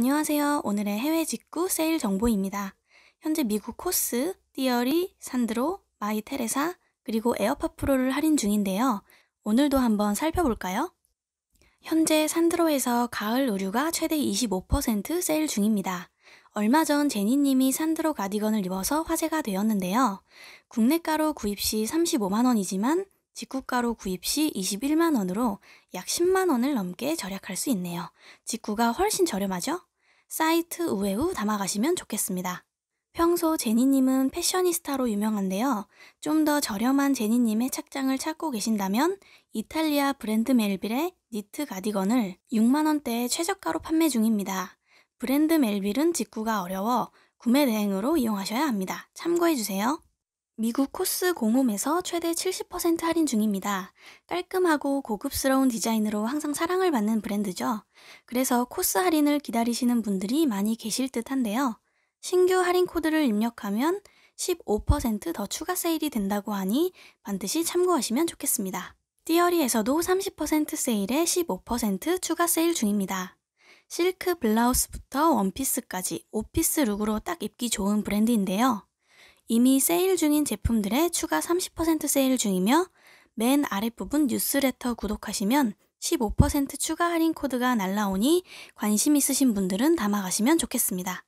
안녕하세요. 오늘의 해외 직구 세일 정보입니다. 현재 미국 COS, Theory, Sandro, Mytheresa, 그리고 AirPods Pro를 할인 중인데요. 오늘도 한번 살펴볼까요? 현재 Sandro에서 가을 의류가 최대 25% 세일 중입니다. 얼마 전 제니님이 Sandro 가디건을 입어서 화제가 되었는데요. 국내가로 구입 시 35만원이지만 직구가로 구입 시 21만원으로 약 10만원을 넘게 절약할 수 있네요. 직구가 훨씬 저렴하죠? 사이트 우회후 담아가시면 좋겠습니다. 평소 제니님은 패셔니스타로 유명한데요. 좀 더 저렴한 제니님의 착장을 찾고 계신다면 이탈리아 브랜드 멜빌의 니트 가디건을 6만원대에 최저가로 판매 중입니다. 브랜드 멜빌은 직구가 어려워 구매 대행으로 이용하셔야 합니다. 참고해주세요. 미국 코스 공홈에서 최대 70% 할인 중입니다. 깔끔하고 고급스러운 디자인으로 항상 사랑을 받는 브랜드죠. 그래서 코스 할인을 기다리시는 분들이 많이 계실 듯 한데요. 신규 할인 코드를 입력하면 15%더 추가 세일이 된다고 하니 반드시 참고하시면 좋겠습니다. 띠어리에서도 30% 세일에 15% 추가 세일 중입니다. 실크 블라우스부터 원피스까지 오피스 룩으로 딱 입기 좋은 브랜드인데요. 이미 세일 중인 제품들의 추가 30% 세일 중이며 맨 아랫부분 뉴스레터 구독하시면 15% 추가 할인 코드가 날라오니 관심 있으신 분들은 담아가시면 좋겠습니다.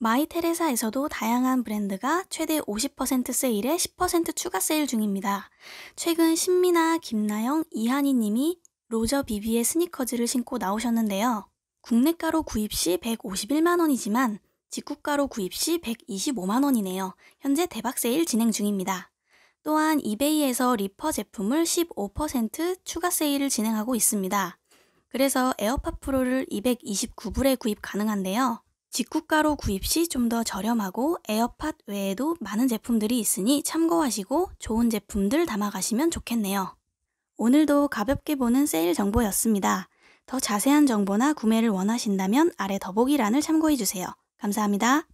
Mytheresa에서도 다양한 브랜드가 최대 50% 세일에 10% 추가 세일 중입니다. 최근 신민아 김나영, 이한희 님이 로저 비비의 스니커즈를 신고 나오셨는데요. 국내가로 구입 시 151만원이지만 직구가로 구입 시 125만 원이네요. 현재 대박 세일 진행 중입니다. 또한 eBay에서 리퍼 제품을 15% 추가 세일을 진행하고 있습니다. 그래서 AirPods Pro를 229불에 구입 가능한데요. 직구가로 구입 시 좀 더 저렴하고 AirPods 외에도 많은 제품들이 있으니 참고하시고 좋은 제품들 담아가시면 좋겠네요. 오늘도 가볍게 보는 세일 정보였습니다. 더 자세한 정보나 구매를 원하신다면 아래 더보기란을 참고해주세요. 감사합니다.